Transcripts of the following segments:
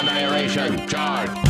Annihilation. Charge.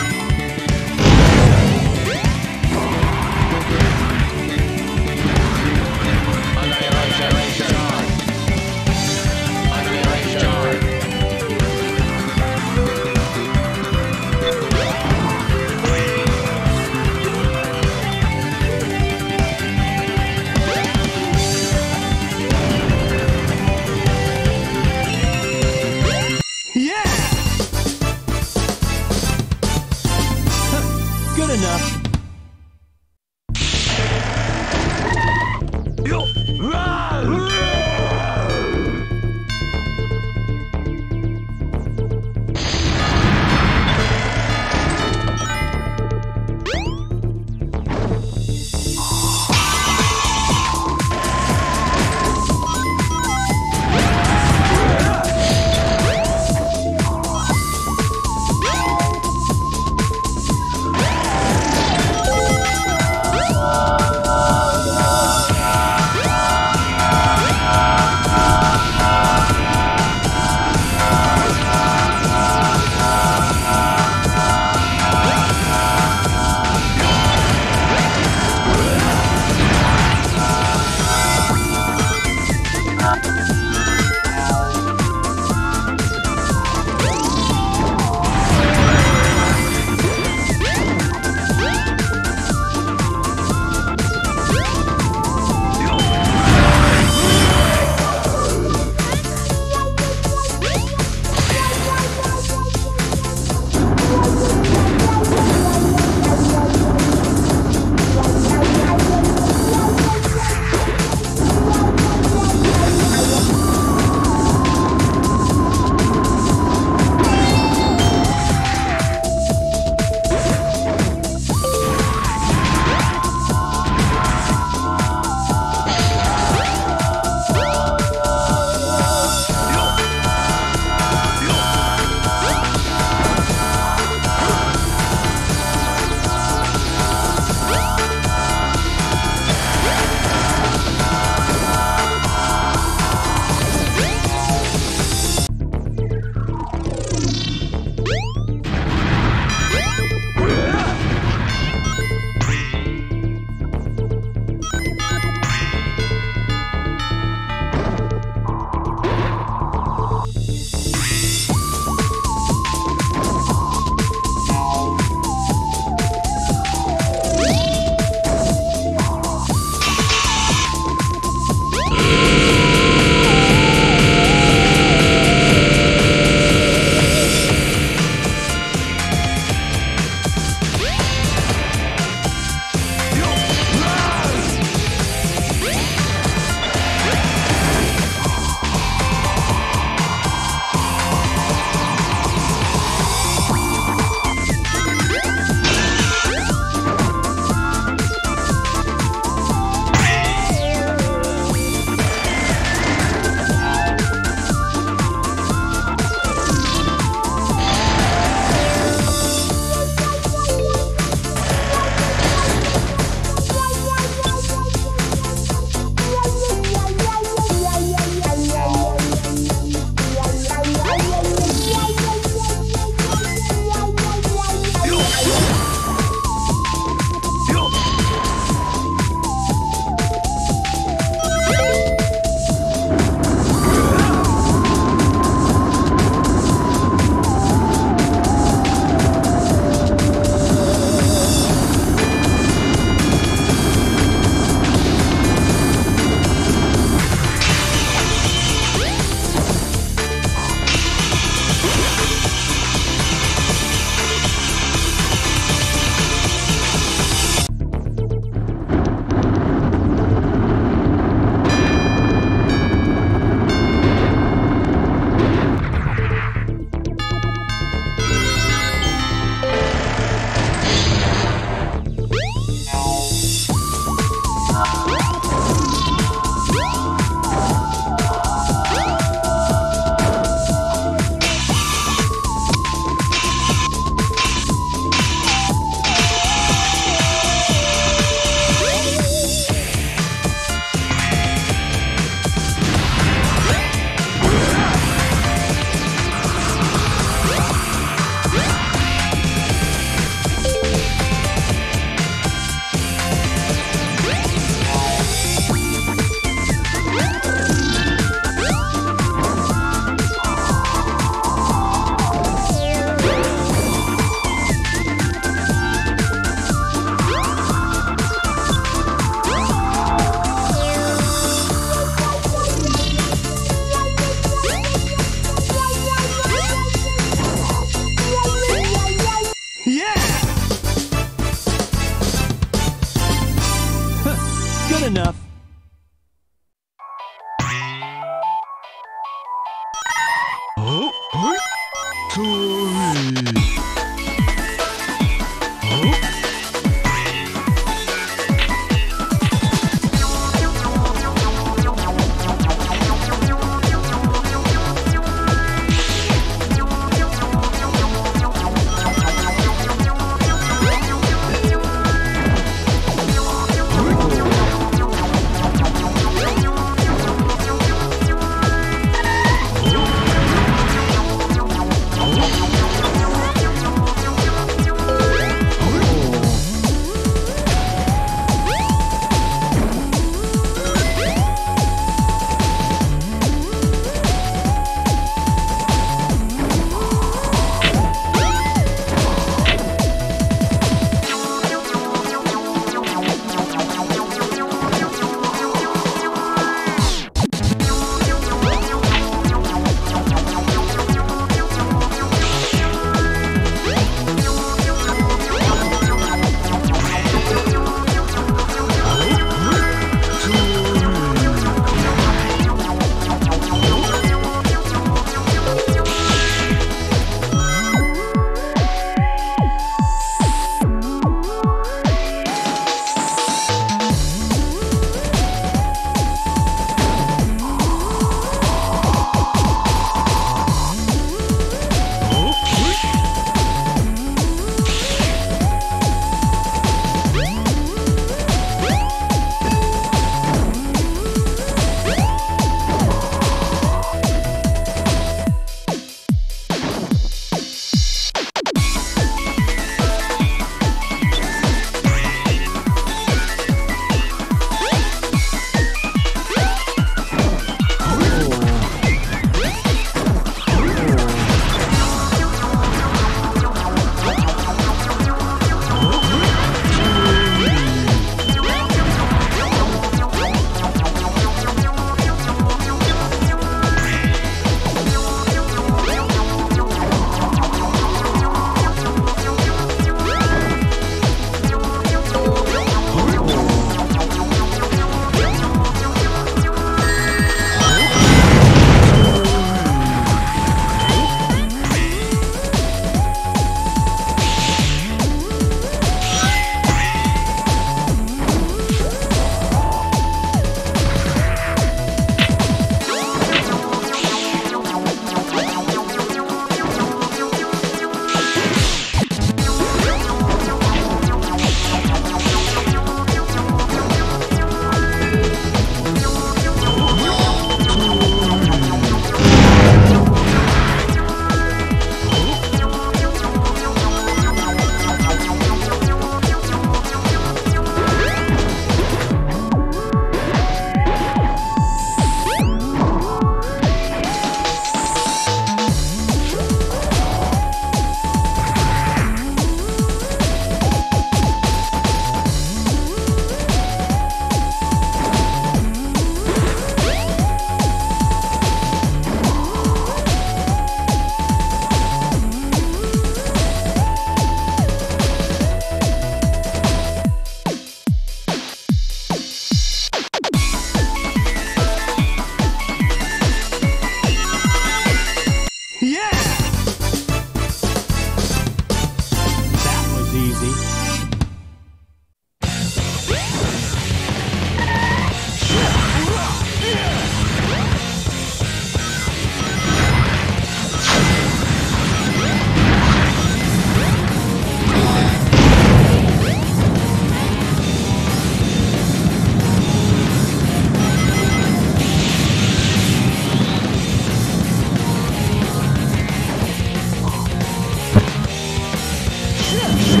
ship.